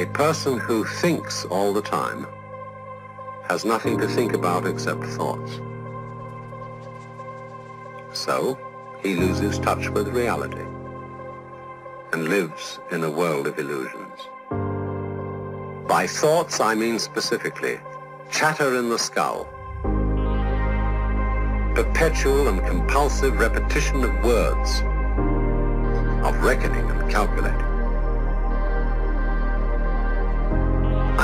A person who thinks all the time has nothing to think about except thoughts. So, he loses touch with reality and lives in a world of illusions. By thoughts, I mean specifically chatter in the skull, perpetual and compulsive repetition of words, of reckoning and calculating.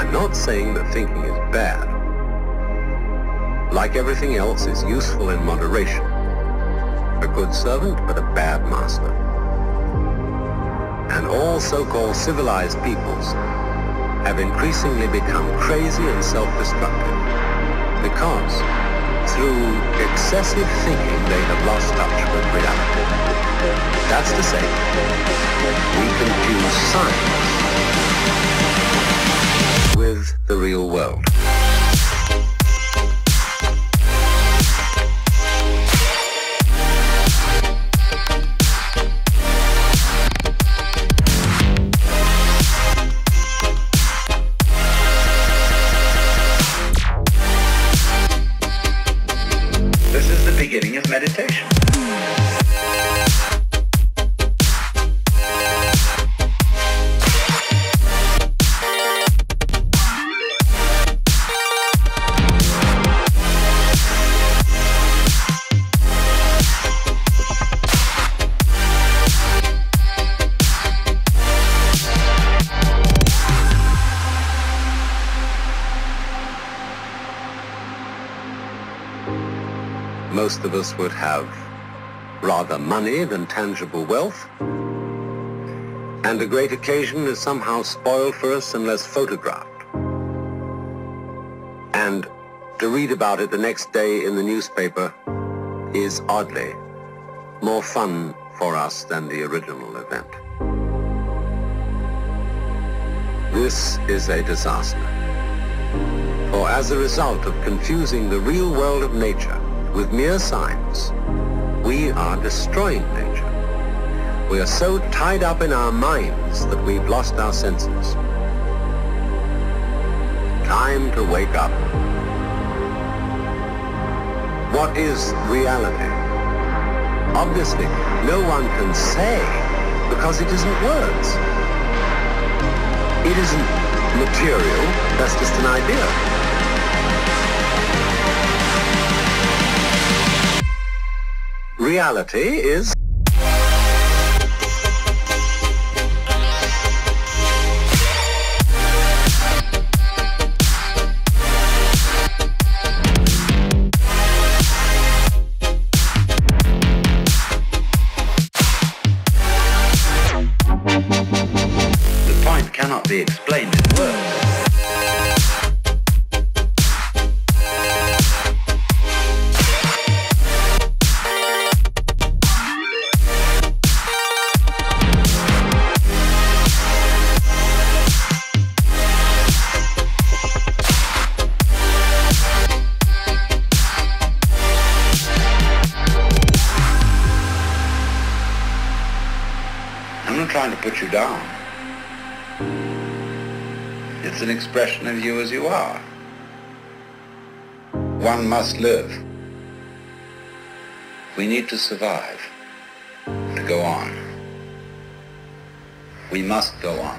I'm not saying that thinking is bad. Like everything else, it's useful in moderation. A good servant, but a bad master. And all so-called civilized peoples have increasingly become crazy and self-destructive because through excessive thinking they have lost touch with reality. That's to say, we confuse science the real world. This is the beginning of meditation. Most of us would have rather money than tangible wealth. And a great occasion is somehow spoiled for us unless photographed. And to read about it the next day in the newspaper is oddly more fun for us than the original event. This is a disaster. For as a result of confusing the real world of nature with mere science, we are destroying nature. We are so tied up in our minds that we've lost our senses. Time to wake up. What is reality? Obviously, no one can say because it isn't words. It isn't material, that's just an idea. Reality is The point cannot be explained in words. I'm trying to put you down. It's an expression of you as you are. One must live. We need to survive, to go on. We must go on.